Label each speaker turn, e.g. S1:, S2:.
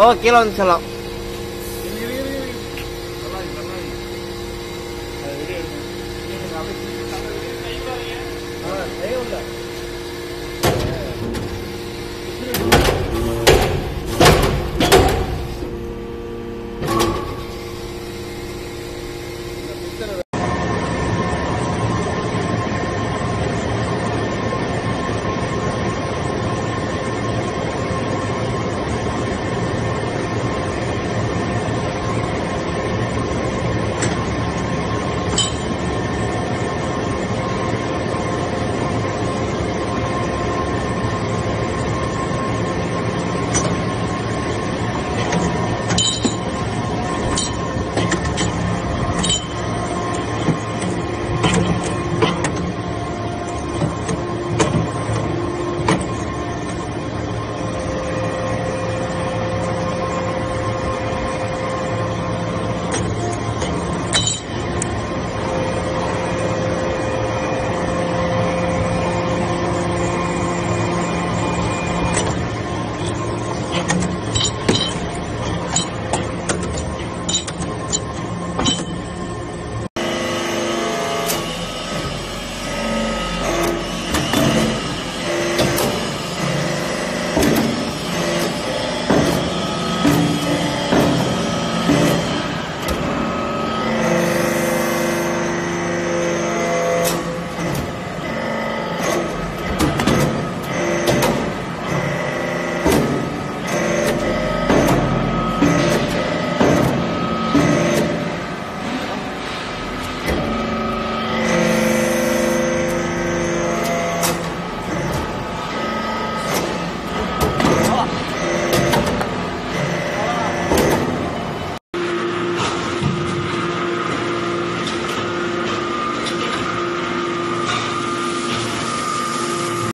S1: ஓ கீழே வந்து சொல்லலாம்